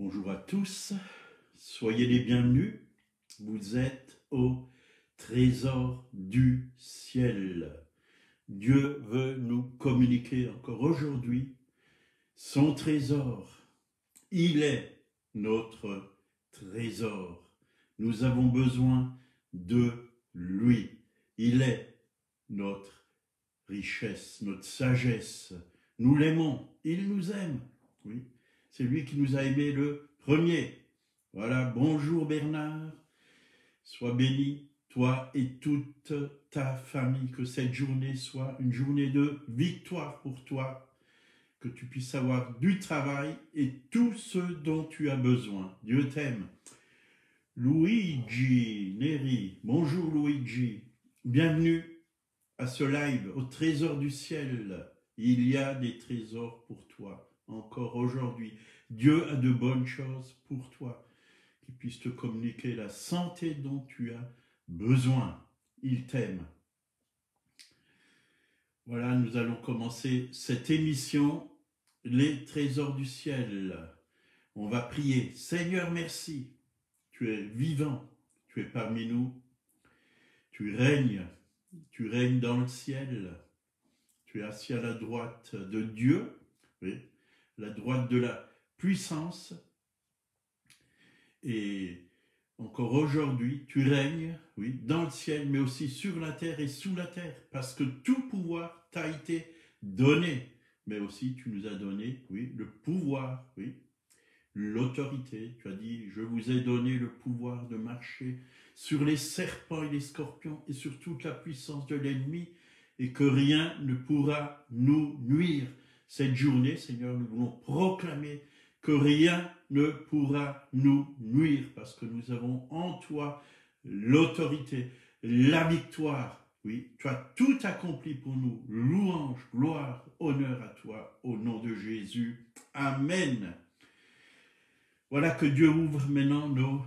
Bonjour à tous, soyez les bienvenus. Vous êtes au trésor du ciel. Dieu veut nous communiquer encore aujourd'hui son trésor. Il est notre trésor. Nous avons besoin de lui. Il est notre richesse, notre sagesse. Nous l'aimons. Il nous aime. Oui. C'est lui qui nous a aimés le premier. Voilà. Bonjour Bernard. Sois béni, toi et toute ta famille. Que cette journée soit une journée de victoire pour toi. Que tu puisses avoir du travail et tout ce dont tu as besoin. Dieu t'aime. Luigi Neri. Bonjour Luigi. Bienvenue à ce live au trésor du ciel. Il y a des trésors pour toi encore aujourd'hui. Dieu a de bonnes choses pour toi qui puissent te communiquer la santé dont tu as besoin. Il t'aime. Voilà, nous allons commencer cette émission, Les trésors du ciel. On va prier. Seigneur, merci. Tu es vivant. Tu es parmi nous. Tu règnes. Tu règnes dans le ciel. Tu es assis à la droite de Dieu. Oui, la droite de la puissance. Et encore aujourd'hui, tu règnes, oui, dans le ciel, mais aussi sur la terre et sous la terre, parce que tout pouvoir t'a été donné. Mais aussi, tu nous as donné, oui, le pouvoir, oui, l'autorité. Tu as dit, je vous ai donné le pouvoir de marcher sur les serpents et les scorpions et sur toute la puissance de l'ennemi, et que rien ne pourra nous nuire. Cette journée, Seigneur, nous voulons proclamer que rien ne pourra nous nuire parce que nous avons en toi l'autorité, la victoire. Oui, tu as tout accompli pour nous. Louange, gloire, honneur à toi au nom de Jésus. Amen. Voilà que Dieu ouvre maintenant nos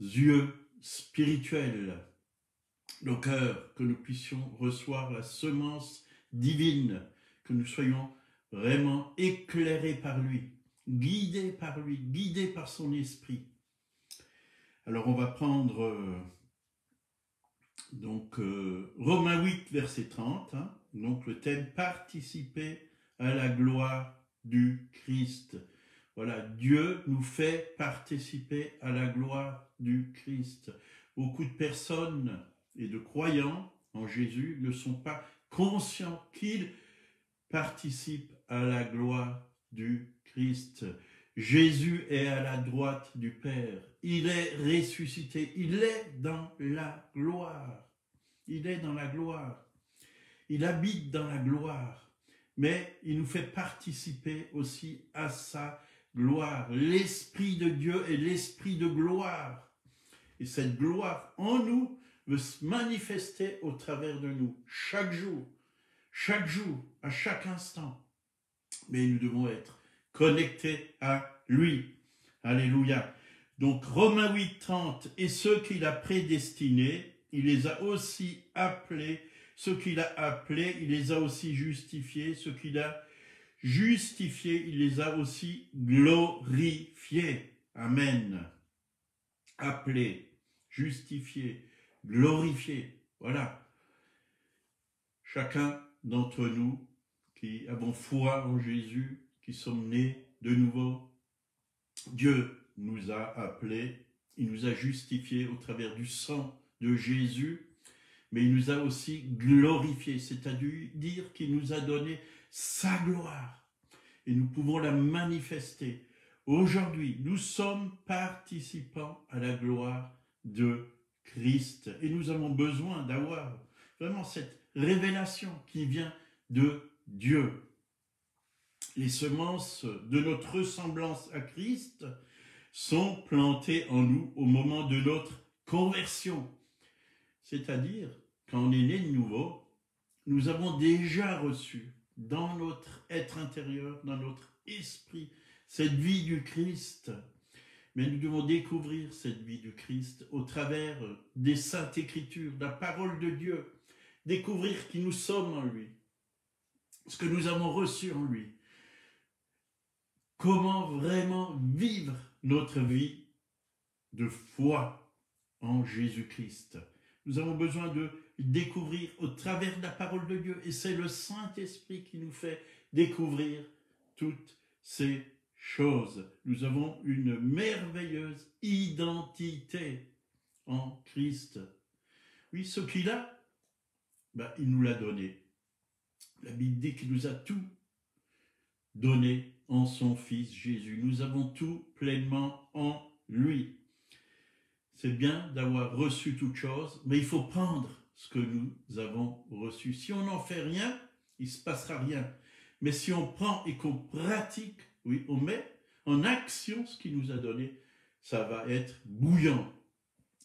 yeux spirituels, nos cœurs, que nous puissions recevoir la semence divine, que nous soyons vraiment éclairés par lui guidé par lui, guidé par son esprit. Alors on va prendre euh, donc euh, Romains 8, verset 30, hein. donc le thème participer à la gloire du Christ. Voilà, Dieu nous fait participer à la gloire du Christ. Beaucoup de personnes et de croyants en Jésus ne sont pas conscients qu'ils participent à la gloire du Christ. Jésus est à la droite du Père. Il est ressuscité. Il est dans la gloire. Il est dans la gloire. Il habite dans la gloire. Mais il nous fait participer aussi à sa gloire. L'Esprit de Dieu est l'Esprit de gloire. Et cette gloire en nous veut se manifester au travers de nous, chaque jour, chaque jour, à chaque instant. Mais nous devons être connectés à lui. Alléluia. Donc Romains 8, 30, et ceux qu'il a prédestinés, il les a aussi appelés, ceux qu'il a appelés, il les a aussi justifiés, ceux qu'il a justifiés, il les a aussi glorifiés. Amen. Appelés, justifiés, glorifiés. Voilà. Chacun d'entre nous qui avons foi en Jésus, qui sommes nés de nouveau. Dieu nous a appelés, il nous a justifiés au travers du sang de Jésus, mais il nous a aussi glorifiés, c'est-à-dire qu'il nous a donné sa gloire et nous pouvons la manifester. Aujourd'hui, nous sommes participants à la gloire de Christ et nous avons besoin d'avoir vraiment cette révélation qui vient de Dieu les semences de notre ressemblance à Christ sont plantées en nous au moment de notre conversion. C'est-à-dire, quand on est né de nouveau, nous avons déjà reçu dans notre être intérieur, dans notre esprit, cette vie du Christ. Mais nous devons découvrir cette vie du Christ au travers des saintes écritures, la parole de Dieu, découvrir qui nous sommes en lui, ce que nous avons reçu en lui, comment vraiment vivre notre vie de foi en Jésus-Christ. Nous avons besoin de découvrir au travers de la parole de Dieu, et c'est le Saint-Esprit qui nous fait découvrir toutes ces choses. Nous avons une merveilleuse identité en Christ. Oui, ce qu'il a, ben, il nous l'a donné. La Bible dit qu'il nous a tout donné en son Fils Jésus. Nous avons tout pleinement en lui. C'est bien d'avoir reçu toute chose, mais il faut prendre ce que nous avons reçu. Si on n'en fait rien, il ne se passera rien. Mais si on prend et qu'on pratique, oui, on met en action ce qu'il nous a donné, ça va être bouillant.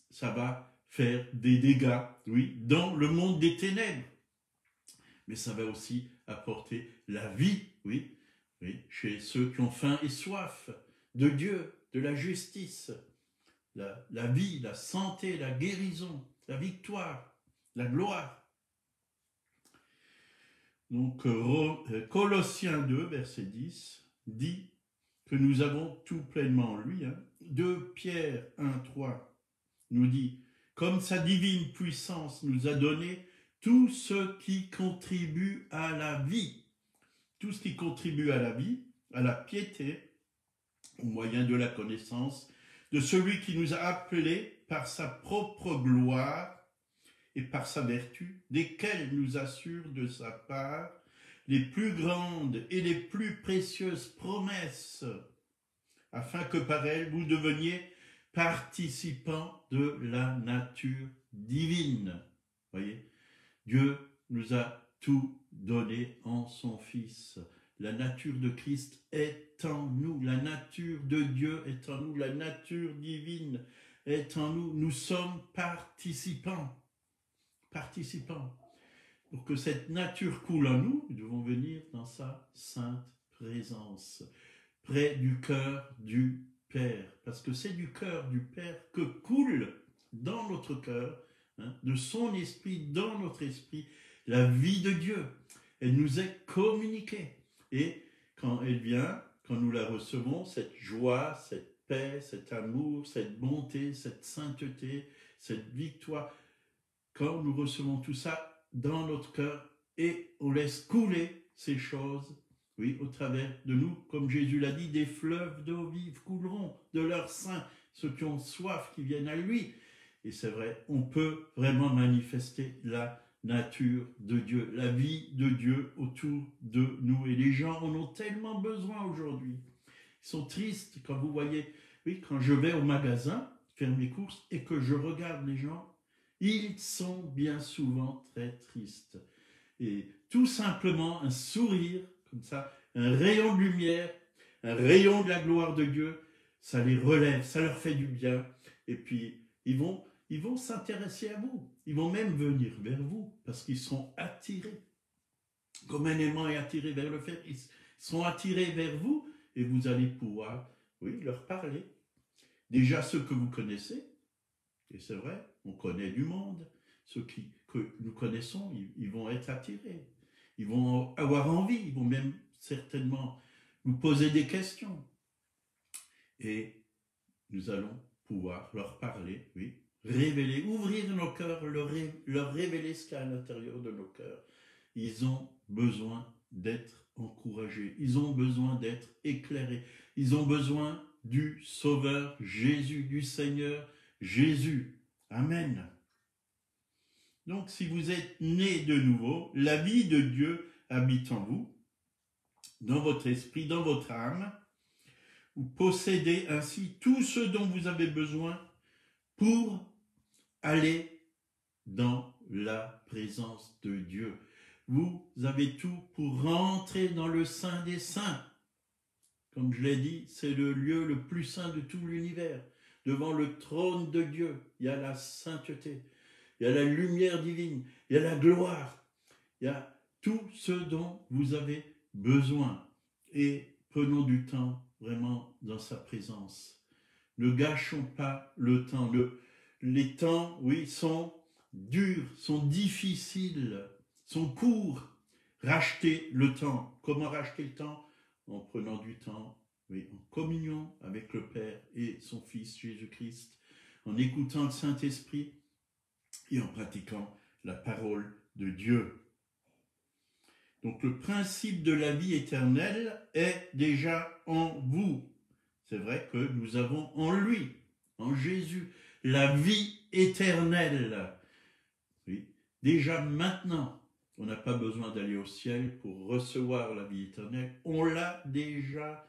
Ça va faire des dégâts, oui, dans le monde des ténèbres. Mais ça va aussi apporter la vie, oui, oui, chez ceux qui ont faim et soif de Dieu, de la justice, la, la vie, la santé, la guérison, la victoire, la gloire. Donc euh, Colossiens 2, verset 10, dit que nous avons tout pleinement en lui. 2 hein. Pierre 1, 3 nous dit, comme sa divine puissance nous a donné tout ce qui contribue à la vie, tout ce qui contribue à la vie, à la piété, au moyen de la connaissance, de celui qui nous a appelés par sa propre gloire et par sa vertu, desquelles nous assure de sa part les plus grandes et les plus précieuses promesses, afin que par elles vous deveniez participants de la nature divine. Voyez, Dieu nous a tout donné en son Fils. La nature de Christ est en nous, la nature de Dieu est en nous, la nature divine est en nous. Nous sommes participants participants. Pour que cette nature coule en nous, nous devons venir dans sa sainte présence, près du cœur du Parce que c'est du cœur du Père que coule dans notre cœur, hein, de son esprit dans notre esprit, la vie de Dieu. Elle nous est communiquée. Et quand elle vient, quand nous la recevons, cette joie, cette paix, cet amour, cette bonté, cette sainteté, cette victoire, quand nous recevons tout ça dans notre cœur et on laisse couler ces choses, oui, au travers de nous, comme Jésus l'a dit, des fleuves d'eau vive couleront de leur sein, ceux qui ont soif, qui viennent à lui. Et c'est vrai, on peut vraiment manifester la nature de Dieu, la vie de Dieu autour de nous. Et les gens en ont tellement besoin aujourd'hui. Ils sont tristes quand vous voyez, oui, quand je vais au magasin faire mes courses et que je regarde les gens ils sont bien souvent très tristes. Et tout simplement un sourire, comme ça, un rayon de lumière, un rayon de la gloire de Dieu, ça les relève, ça leur fait du bien. Et puis, ils vont ils vont s'intéresser à vous. Ils vont même venir vers vous parce qu'ils sont attirés. Comme un aimant est attiré vers le fer, ils sont attirés vers vous et vous allez pouvoir, oui, leur parler. Déjà ceux que vous connaissez, et c'est vrai, on connaît du monde. Ceux que nous connaissons, ils, vont être attirés. Ils vont avoir envie. Ils vont même certainement nous poser des questions. Et nous allons pouvoir leur parler, oui, révéler, ouvrir nos cœurs, leur, leur révéler ce qu'il y a à l'intérieur de nos cœurs. Ils ont besoin d'être encouragés. Ils ont besoin d'être éclairés. Ils ont besoin du Sauveur Jésus, du Seigneur Jésus. Amen. Donc si vous êtes né de nouveau, la vie de Dieu habite en vous, dans votre esprit, dans votre âme. Vous possédez ainsi tout ce dont vous avez besoin pour aller dans la présence de Dieu. Vous avez tout pour rentrer dans le sein des saints. Comme je l'ai dit, c'est le lieu le plus saint de tout l'univers devant le trône de Dieu, il y a la sainteté, il y a la lumière divine, il y a la gloire, il y a tout ce dont vous avez besoin. Et prenons du temps vraiment dans sa présence. Ne gâchons pas le temps. les temps, oui, sont durs, sont difficiles, sont courts. Racheter le temps. Comment racheter le temps? En prenant du temps oui, en communion avec le Père et son Fils Jésus-Christ, en écoutant le Saint-Esprit et en pratiquant la parole de Dieu. Donc le principe de la vie éternelle est déjà en vous. C'est vrai que nous avons en lui, en Jésus, la vie éternelle. Oui, déjà maintenant, on n'a pas besoin d'aller au ciel pour recevoir la vie éternelle. On l'a déjà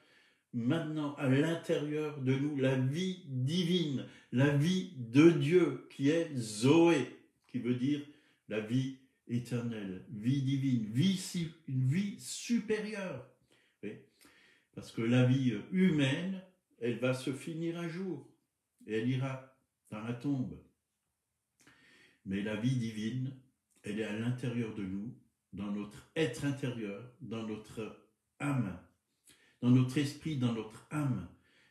maintenant à l'intérieur de nous, la vie divine, la vie de Dieu qui est Zoé, qui veut dire la vie éternelle, vie divine, vie, une vie supérieure. Parce que la vie humaine, elle va se finir un jour et elle ira dans la tombe. Mais la vie divine, elle est à l'intérieur de nous, dans notre être intérieur, dans notre âme, dans notre esprit, dans notre âme.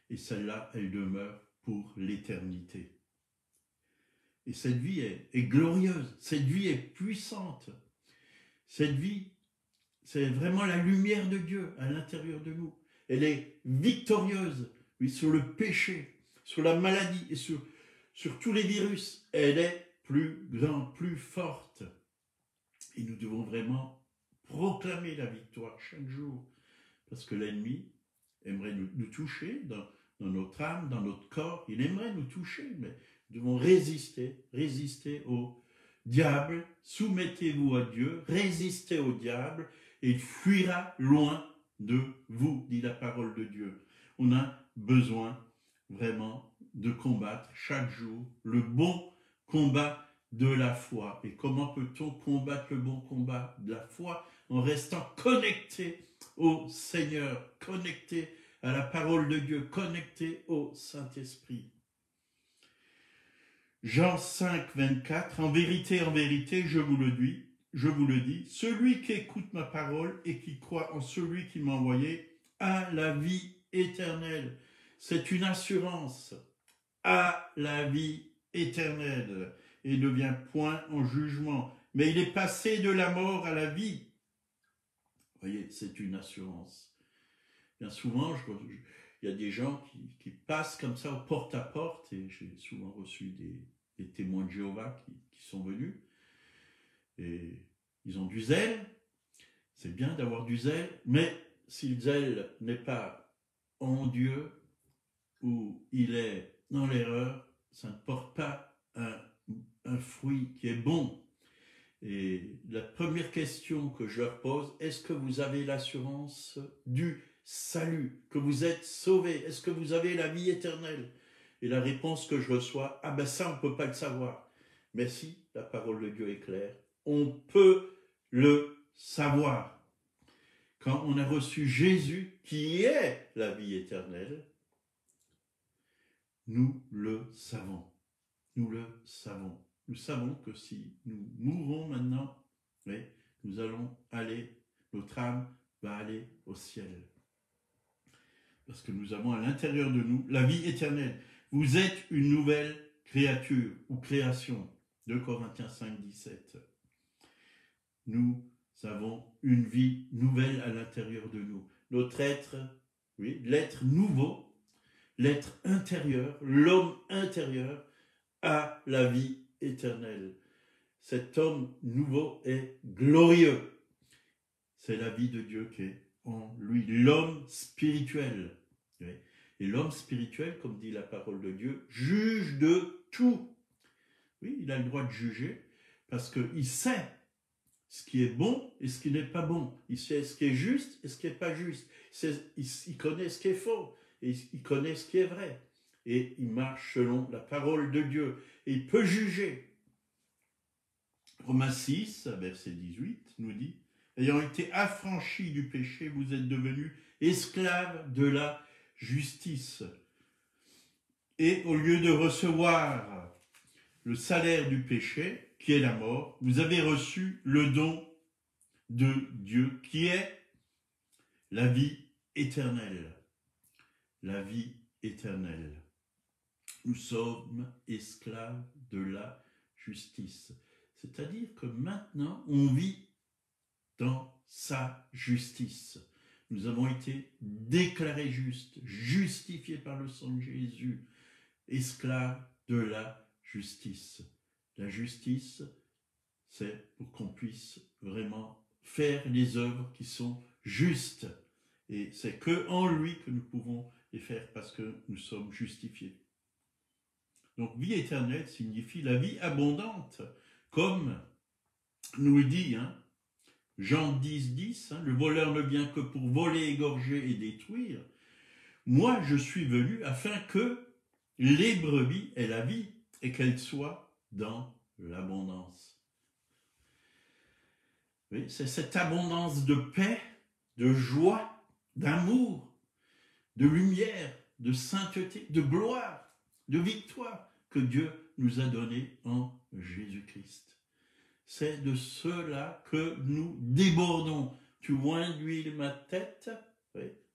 Et celle-là, elle demeure pour l'éternité. Et cette vie est, glorieuse, cette vie est puissante. Cette vie, c'est vraiment la lumière de Dieu à l'intérieur de nous. Elle est victorieuse, sur le péché, sur la maladie et sur, sur tous les virus. Elle est plus grande, plus forte. Et nous devons vraiment proclamer la victoire chaque jour. Parce que l'ennemi aimerait nous, toucher dans, dans, notre âme, dans notre corps. Il aimerait nous toucher, mais nous devons résister, résister au diable. Soumettez-vous à Dieu, résistez au diable, et il fuira loin de vous, dit la parole de Dieu. On a besoin vraiment de combattre chaque jour le bon combat de la foi. Et comment peut-on combattre le bon combat de la foi en restant connecté au Seigneur, connecté à la parole de Dieu, connecté au Saint-Esprit. Jean 5, 24, en vérité, en vérité, je vous le dis, je vous le dis, celui qui écoute ma parole et qui croit en celui qui m'a envoyé a la vie éternelle. C'est une assurance à la vie éternelle et ne vient point en jugement, mais il est passé de la mort à la vie. Voyez, c'est une assurance. Bien souvent, il y a des gens qui, passent comme ça porte à porte, et j'ai souvent reçu des, témoins de Jéhovah qui, sont venus, et ils ont du zèle. C'est bien d'avoir du zèle, mais si le zèle n'est pas en Dieu, ou il est dans l'erreur, ça ne porte pas un fruit qui est bon. Et la première question que je leur pose, est-ce que vous avez l'assurance du salut, que vous êtes sauvés, est-ce que vous avez la vie éternelle? Et la réponse que je reçois, ah ben ça on peut pas le savoir. Mais si la parole de Dieu est claire, on peut le savoir. Quand on a reçu Jésus, qui est la vie éternelle, nous le savons. Nous le savons nous savons que si nous mourons maintenant, nous allons aller, notre âme va aller au ciel. Parce que nous avons à l'intérieur de nous la vie éternelle. Vous êtes une nouvelle créature ou création. 2 Corinthiens 5, 17. Nous avons une vie nouvelle à l'intérieur de nous. Notre être, oui, l'être nouveau, l'être intérieur, l'homme intérieur a la vie éternel. Cet homme nouveau est glorieux. C'est la vie de Dieu qui est en lui, l'homme spirituel. Et l'homme spirituel, comme dit la parole de Dieu, juge de tout. Oui, il a le droit de juger parce qu'il sait ce qui est bon et ce qui n'est pas bon. Il sait ce qui est juste et ce qui n'est pas juste. Il, connaît ce qui est faux et il connaît ce qui est vrai. Et il marche selon la parole de Dieu et il peut juger. Romains 6, verset 18, nous dit, ayant été affranchis du péché, vous êtes devenus esclaves de la justice. Et au lieu de recevoir le salaire du péché, qui est la mort, vous avez reçu le don de Dieu, qui est la vie éternelle. La vie éternelle. Nous sommes esclaves de la justice. C'est-à-dire que maintenant, on vit dans sa justice. nous avons été déclarés justes, justifiés par le sang de Jésus, esclaves de la justice. La justice, c'est pour qu'on puisse vraiment faire les œuvres qui sont justes. Et c'est que en lui que nous pouvons les faire parce que nous sommes justifiés. Donc vie éternelle signifie la vie abondante, comme nous le dit hein, Jean 10, 10, hein, le voleur ne vient que pour voler, égorger et détruire. Moi, je suis venu afin que les brebis aient la vie et qu'elles soient dans l'abondance. C'est cette abondance de paix, de joie, d'amour, de lumière, de sainteté, de gloire, de victoire que Dieu nous a donné en Jésus-Christ c'est de cela que nous débordons. Tu d'huile ma tête,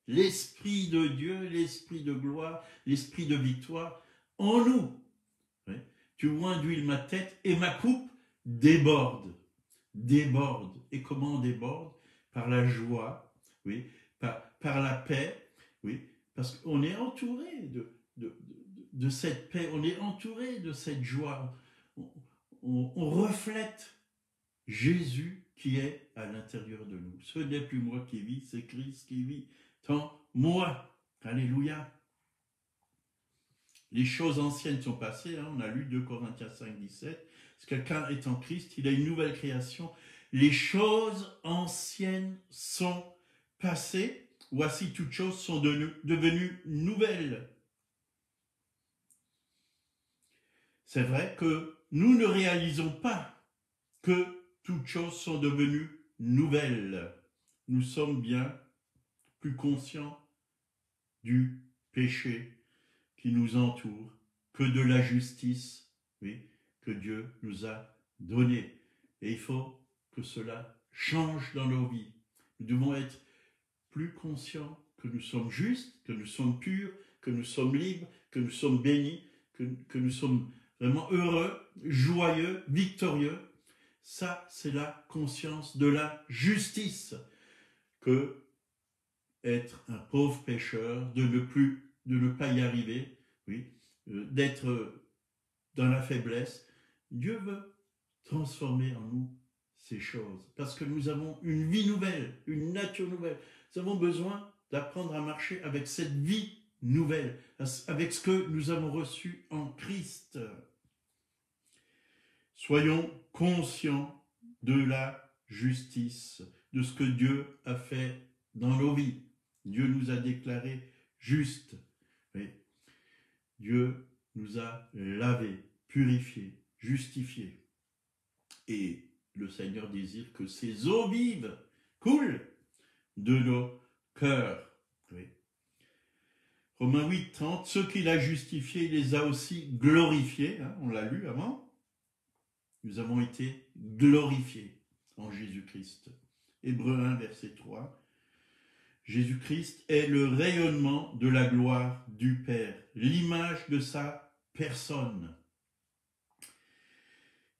l'Esprit de Dieu, l'Esprit de gloire, l'Esprit de victoire en nous. Tu d'huile ma tête et ma coupe déborde, déborde. Et comment on déborde? Par la joie, oui, par, la paix, oui, parce qu'on est entouré de, cette paix, on est entouré de cette joie. on reflète Jésus qui est à l'intérieur de nous. Ce n'est plus moi qui vis, c'est Christ qui vit. Tant moi. Alléluia. Les choses anciennes sont passées. Hein. on a lu 2 Corinthiens 5, 17. Si quelqu'un est en Christ, il a une nouvelle création. Les choses anciennes sont passées. Voici toutes choses sont devenues nouvelles. C'est vrai que nous ne réalisons pas que toutes choses sont devenues nouvelles. Nous sommes bien plus conscients du péché qui nous entoure que de la justice oui, que Dieu nous a donnée. Et il faut que cela change dans nos vies. Nous devons être plus conscients que nous sommes justes, que nous sommes purs, que nous sommes libres, que nous sommes bénis, que, que nous sommes vraiment heureux, joyeux, victorieux, ça, c'est la conscience de la justice que être un pauvre pécheur, de ne plus, de ne pas y arriver, oui, euh, d'être dans la faiblesse. Dieu veut transformer en nous ces choses parce que nous avons une vie nouvelle, une nature nouvelle. Nous avons besoin d'apprendre à marcher avec cette vie nouvelle, avec ce que nous avons reçu en Christ. Soyons conscients de la justice, de ce que Dieu a fait dans nos vies. Dieu nous a déclarés justes. Dieu nous a lavés, purifiés, justifiés. Et le Seigneur désire que ces eaux vives coulent de nos cœurs. Romains 8, 30, ceux qu'il a justifiés, il les a aussi glorifiés. Hein, on l'a lu avant. Nous avons été glorifiés en Jésus-Christ. Hébreu 1, verset 3. Jésus-Christ est le rayonnement de la gloire du Père, l'image de sa personne.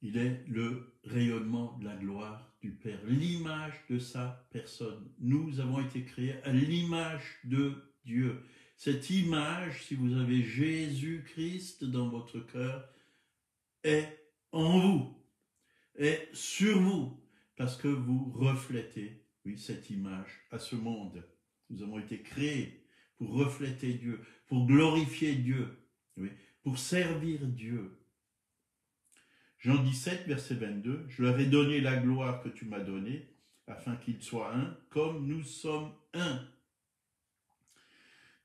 Il est le rayonnement de la gloire du Père, l'image de sa personne. Nous avons été créés à l'image de Dieu. Cette image, si vous avez Jésus-Christ dans votre cœur, est en vous, est sur vous, parce que vous reflétez, oui, cette image à ce monde. Nous avons été créés pour refléter Dieu, pour glorifier Dieu, pour servir Dieu. Jean 17, verset 22, je leur ai donné la gloire que tu m'as donnée, afin qu'ils soient un, comme nous sommes un.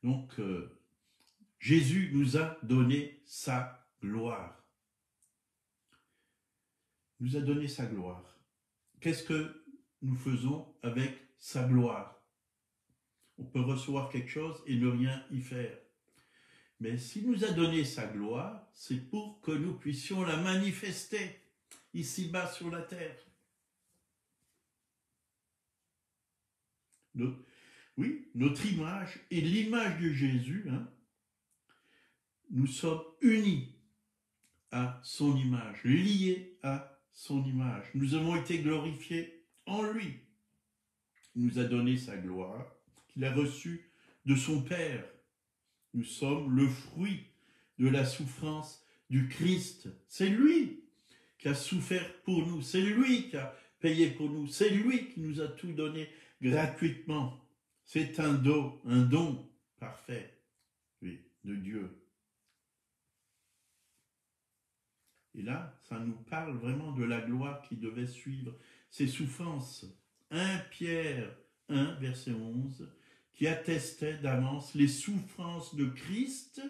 Donc, euh, Jésus nous a donné sa gloire nous a donné sa gloire. Qu'est-ce que nous faisons avec sa gloire? On peut recevoir quelque chose et ne rien y faire. Mais s'il nous a donné sa gloire, c'est pour que nous puissions la manifester ici-bas sur la terre. Oui, notre image et l'image de Jésus, hein, nous sommes unis à son image, liés à son image. Nous avons été glorifiés en lui. Il nous a donné sa gloire, qu'il a reçu de son Père. Nous sommes le fruit de la souffrance du Christ. C'est lui qui a souffert pour nous, c'est lui qui a payé pour nous, c'est lui qui nous a tout donné gratuitement. C'est un don, un don parfait, oui, de Dieu. Et là, ça nous parle vraiment de la gloire qui devait suivre ces souffrances. 1 Pierre 1, verset 11, qui attestait d'avance les souffrances de Christ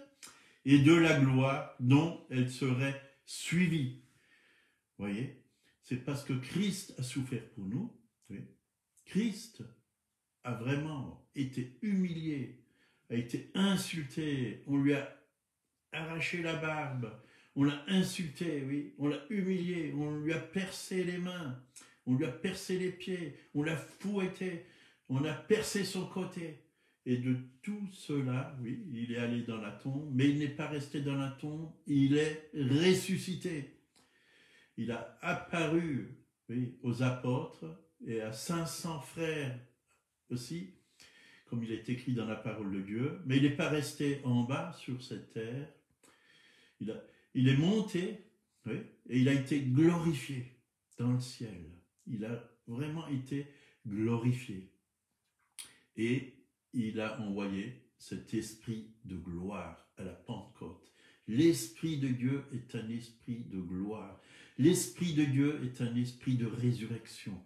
et de la gloire dont elles seraient suivies. Voyez, c'est parce que Christ a souffert pour nous. Christ a vraiment été humilié, a été insulté, on lui a arraché la barbe, on l'a insulté, oui, on l'a humilié, on lui a percé les mains, on lui a percé les pieds, on l'a fouetté, on a percé son côté. Et de tout cela, oui, il est allé dans la tombe, mais il n'est pas resté dans la tombe, il est ressuscité. Il a apparu aux apôtres et à 500 frères comme il est écrit dans la parole de Dieu, mais il n'est pas resté en bas sur cette terre. Il a, il est monté et il a été glorifié dans le ciel. Il a vraiment été glorifié. Et il a envoyé cet esprit de gloire à la Pentecôte. L'esprit de Dieu est un esprit de gloire. L'esprit de Dieu est un esprit de résurrection.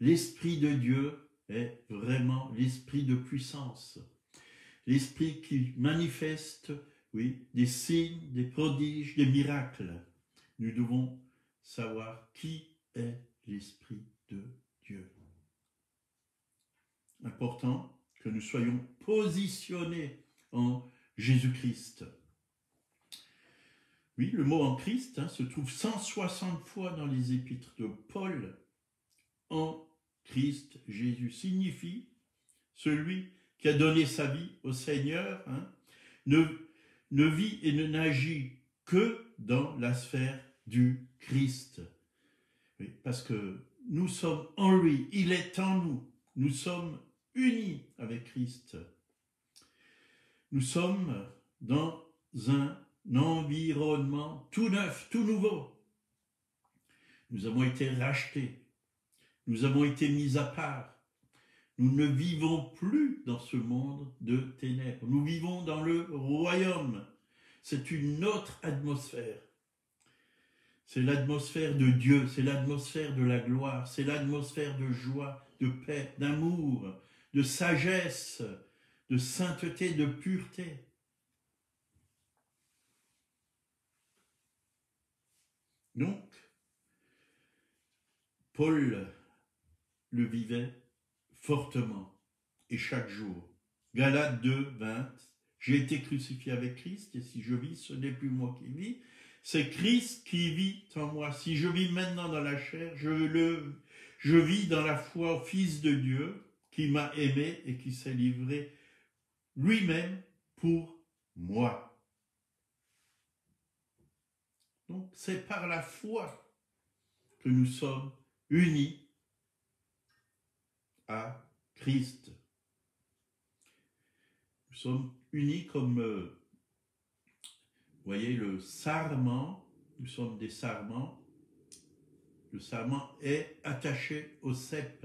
L'esprit de Dieu est vraiment l'esprit de puissance. L'esprit qui manifeste oui, des signes, des prodiges, des miracles. Nous devons savoir qui est l'Esprit de Dieu. Important que nous soyons positionnés en Jésus-Christ. Oui, le mot en Christ hein, se trouve 160 fois dans les épîtres de Paul. En Christ, Jésus signifie celui qui a donné sa vie au Seigneur, hein, ne, ne vit et ne n'agit que dans la sphère du Christ. parce que nous sommes en lui, il est en nous, nous sommes unis avec Christ. Nous sommes dans un environnement tout neuf, tout nouveau. Nous avons été rachetés, nous avons été mis à part. Nous ne vivons plus dans ce monde de ténèbres. Nous vivons dans le royaume. C'est une autre atmosphère. C'est l'atmosphère de Dieu, c'est l'atmosphère de la gloire, c'est l'atmosphère de joie, de paix, d'amour, de sagesse, de sainteté, de pureté. Donc, Paul le vivait fortement et chaque jour. Galates 2, 20. J'ai été crucifié avec Christ et si je vis, ce n'est plus moi qui vis, c'est Christ qui vit en moi. Si je vis maintenant dans la chair, je, le, je vis dans la foi au Fils de Dieu qui m'a aimé et qui s'est livré lui-même pour moi. Donc c'est par la foi que nous sommes unis à Christ. Nous sommes unis comme, euh, vous voyez, le sarment, nous sommes des sarments. Le sarment est attaché au cep.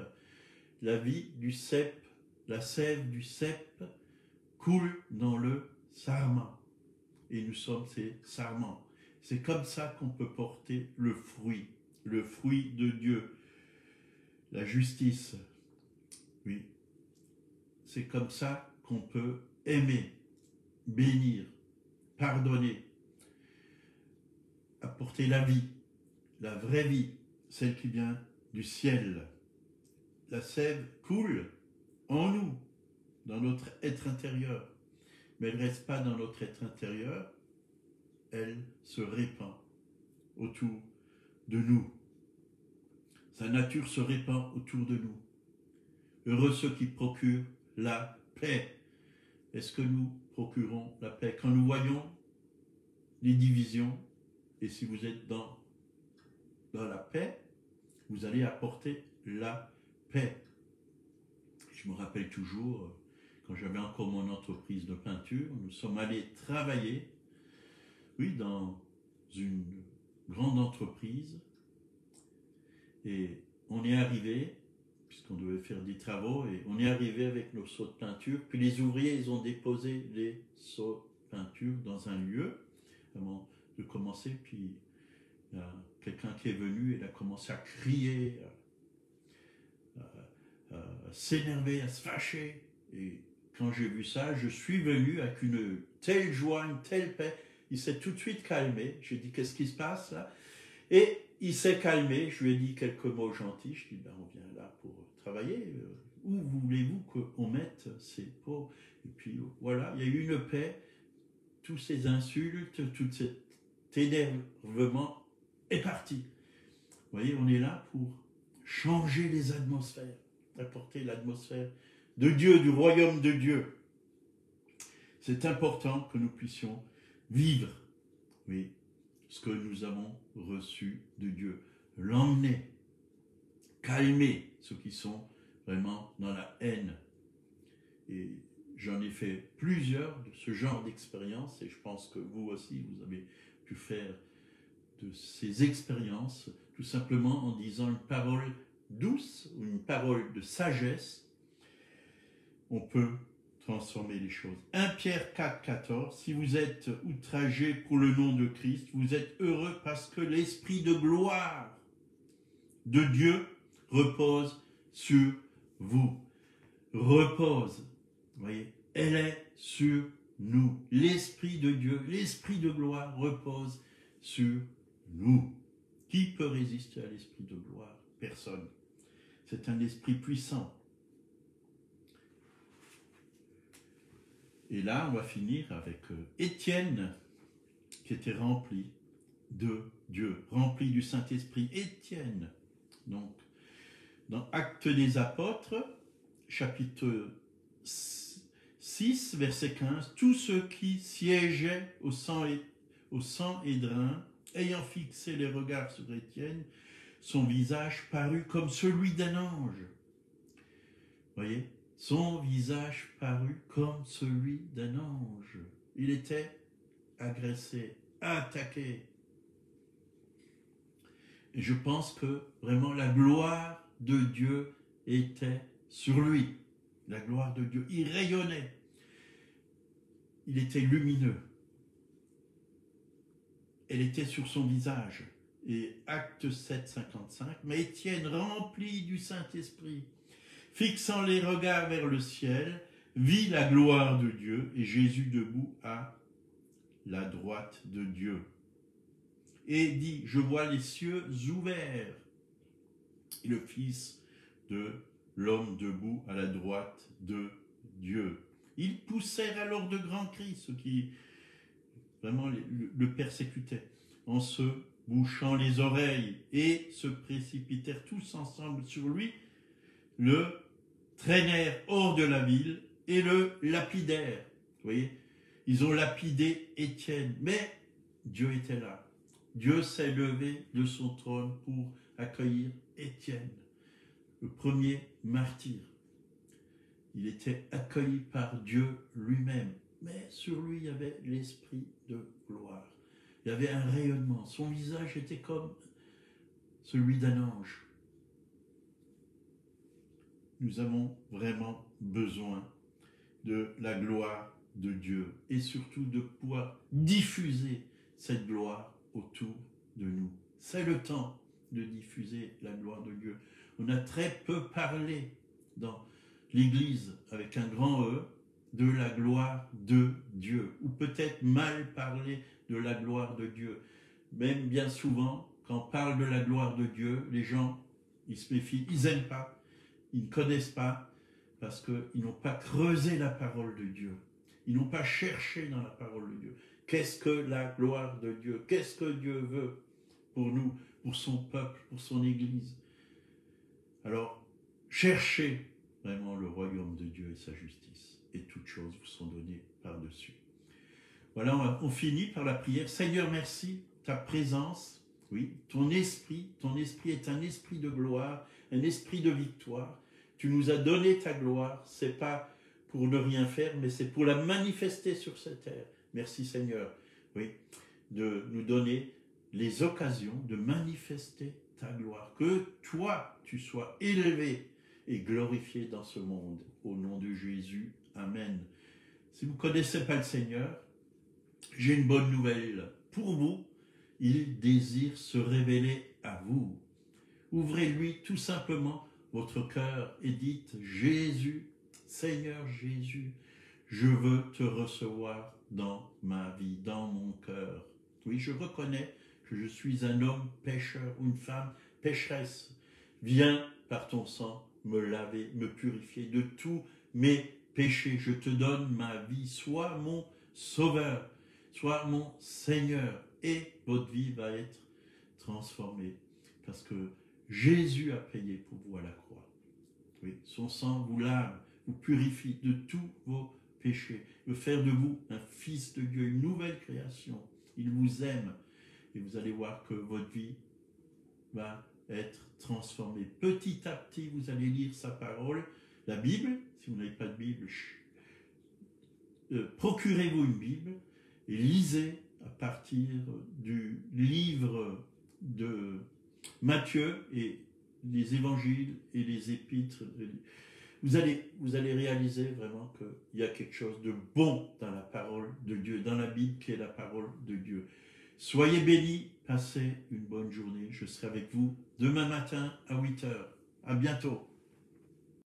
La vie du cep, la sève du cep coule dans le sarment. Et nous sommes ces sarments. C'est comme ça qu'on peut porter le fruit, le fruit de Dieu, la justice, oui. C'est comme ça qu'on peut aimer, bénir, pardonner, apporter la vie, la vraie vie, celle qui vient du ciel. La sève coule en nous, dans notre être intérieur, mais elle ne reste pas dans notre être intérieur, elle se répand autour de nous. Sa nature se répand autour de nous. Heureux ceux qui procurent la paix. Est-ce que nous procurons la paix? Quand nous voyons les divisions, et si vous êtes dans, dans la paix, vous allez apporter la paix. Je me rappelle toujours, quand j'avais encore mon entreprise de peinture, nous sommes allés travailler, oui, dans une grande entreprise. Et on est arrivé, puisqu'on devait faire des travaux, et on est arrivé avec nos seaux de peinture. Puis les ouvriers, ils ont déposé les seaux de peinture dans un lieu avant de commencer. Puis a quelqu'un qui est venu il a commencé à crier, à, à s'énerver, à se fâcher. Et quand j'ai vu ça, je suis venu avec une telle joie, une telle paix. Il s'est tout de suite calmé. J'ai dit, qu'est-ce qui se passe là? Et il s'est calmé. Je lui ai dit quelques mots gentils. Je lui ai dit, ben, on vient là pour travailler. Où voulez-vous qu'on mette ces pots Et puis voilà, il y a eu une paix. Tous ces insultes, tout cet énervement est parti. Vous voyez, on est là pour changer les atmosphères, apporter l'atmosphère de Dieu, du royaume de Dieu. C'est important que nous puissions vivre, oui, ce que nous avons reçu de Dieu. L'emmener, calmer ceux qui sont vraiment dans la haine. Et j'en ai fait plusieurs de ce genre d'expériences et je pense que vous aussi, vous avez pu faire de ces expériences tout simplement en disant une parole douce ou une parole de sagesse on peut transformer les choses. 1 Pierre 4, 14, si vous êtes outragé pour le nom de Christ, vous êtes heureux parce que l'esprit de gloire de Dieu repose sur vous. Repose, voyez, elle est sur nous. L'esprit de Dieu, l'esprit de gloire repose sur nous. Qui peut résister à l'esprit de gloire? Personne. C'est un esprit puissant. Et là, on va finir avec euh, Étienne, qui était rempli de Dieu, rempli du Saint-Esprit. Étienne, donc, dans Actes des Apôtres, chapitre 6, verset 15, tous ceux qui siégeaient au sang ayant fixé les regards sur Étienne, son visage parut comme celui d'un ange. Voyez son visage parut comme celui d'un ange. Il était agressé, attaqué. Et je pense que vraiment la gloire de Dieu était sur lui. La gloire de Dieu, il rayonnait. Il était lumineux. Elle était sur son visage. Et acte 7, 55, mais Étienne, rempli du Saint-Esprit, fixant les regards vers le ciel, vit la gloire de Dieu et Jésus debout à la droite de Dieu. Et dit, je vois les cieux ouverts et le Fils de l'homme debout à la droite de Dieu. Ils poussèrent alors de grands cris, ceux qui vraiment le persécutaient, en se bouchant les oreilles, et se précipitèrent tous ensemble sur lui, le traînèrent hors de la ville et le lapidèrent. Vous voyez? Ils ont lapidé Étienne. Mais Dieu était là. Dieu s'est levé de son trône pour accueillir Étienne, le premier martyr. Il était accueilli par Dieu lui-même. Mais sur lui, il y avait l'esprit de gloire. Il y avait un rayonnement. Son visage était comme celui d'un ange nous avons vraiment besoin de la gloire de Dieu et surtout de pouvoir diffuser cette gloire autour de nous. C'est le temps de diffuser la gloire de Dieu. On a très peu parlé dans l'Église avec un grand E de la gloire de Dieu, ou peut-être mal parlé de la gloire de Dieu. Même bien souvent, quand on parle de la gloire de Dieu, les gens, ils se méfient, ils n'aiment pas ils ne connaissent pas parce qu'ils n'ont pas creusé la parole de Dieu. Ils n'ont pas cherché dans la parole de Dieu. Qu'est-ce que la gloire de Dieu? Qu'est-ce que Dieu veut pour nous, pour son peuple, pour son Église? Alors, cherchez vraiment le royaume de Dieu et sa justice, et toutes choses vous sont données par-dessus. Voilà, on finit par la prière. Seigneur, merci, ta présence, oui, ton esprit, ton esprit est un esprit de gloire, un esprit de victoire. Tu nous as donné ta gloire, c'est pas pour ne rien faire, mais c'est pour la manifester sur cette terre. Merci Seigneur, oui, de nous donner les occasions de manifester ta gloire. Que toi, tu sois élevé et glorifié dans ce monde. Au nom de Jésus, Amen. Si vous ne connaissez pas le Seigneur, j'ai une bonne nouvelle pour vous. Il désire se révéler à vous. Ouvrez-lui tout simplement votre cœur et dites, Jésus, Seigneur Jésus, je veux te recevoir dans ma vie, dans mon cœur. Oui, je reconnais que je suis un homme pécheur ou une femme pécheresse. Viens par ton sang me laver, me purifier de tous mes péchés. Je te donne ma vie. Sois mon sauveur, sois mon Seigneur. Et votre vie va être transformée. Parce que Jésus a payé pour vous à la croix. Oui, son sang vous lave, vous purifie de tous vos péchés, veut faire de vous un fils de Dieu, une nouvelle création. Il vous aime et vous allez voir que votre vie va être transformée. Petit à petit, vous allez lire sa parole, la Bible. Si vous n'avez pas de Bible, euh, procurez-vous une Bible et lisez à partir du livre de Matthieu et les évangiles et les épîtres. Vous allez, vous allez réaliser vraiment qu'il y a quelque chose de bon dans la parole de Dieu, dans la Bible qui est la parole de Dieu. Soyez bénis, passez une bonne journée. Je serai avec vous demain matin à 8 heures. À bientôt.